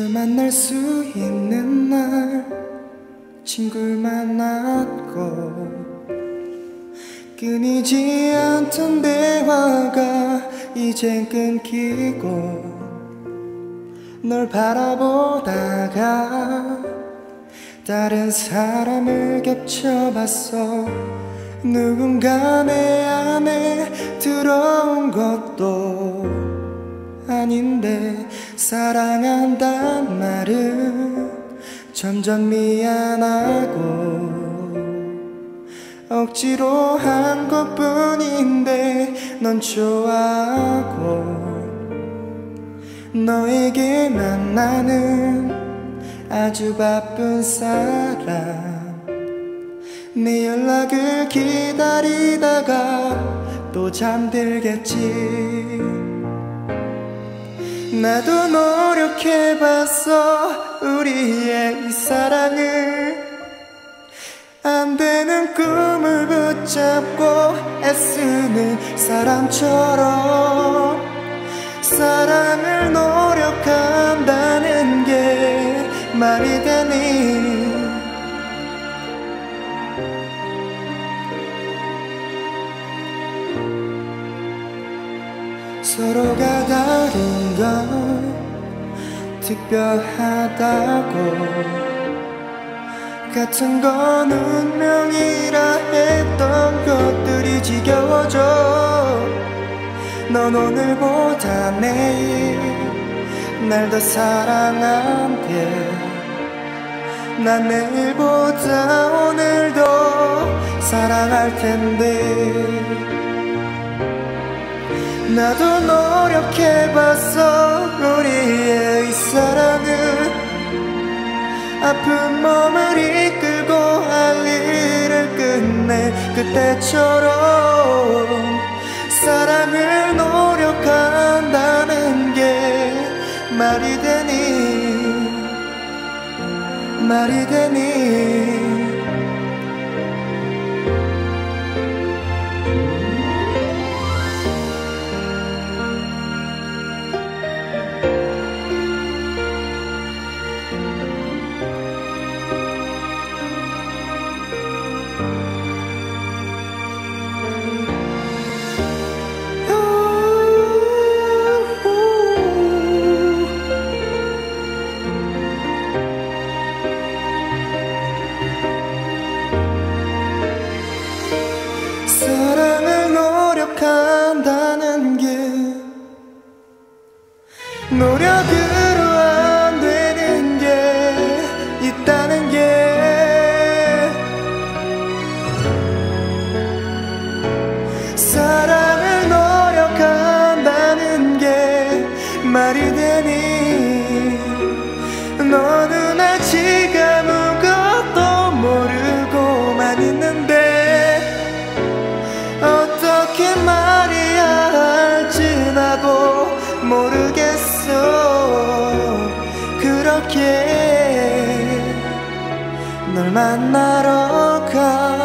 널 만날 수 있는 날 친구 만났고 끊이지 않던 대화가 이젠 끊기고 널 바라보다가 다른 사람을 겹쳐봤어. 누군가 내 안에 들어온 것도 아닌데 사랑한단 말은 점점 미안하고 억지로 한 것뿐인데 넌 좋아하고 너에게만 나는 아주 바쁜 사람. 내 연락을 기다리다가 또 잠들겠지 나도 노력해봤어 우리의 이 사랑을. 안 되는 꿈을 붙잡고 애쓰는 사람처럼 사랑을 노력한다는 게 말이 되니 서로가 다른 건 특별하다고. 같은 건 운명이라 했던 것들이 지겨워져. 넌 오늘보다 내일 날 더 사랑한대. 난 내일보다 오늘 더 사랑할 텐데 나도 노력해봤어 우리의 이 사랑은 아픈 몸을 이끌고 할 일을 끝내 그때처럼 사랑을 노력한다는 게 말이 되니 말이 되니 한다는 게 노력으로 안 되는 게 있다는 게 사랑을 노력한다는 게 말이 되니 너는 모르겠어. 그렇게 널 만나러 가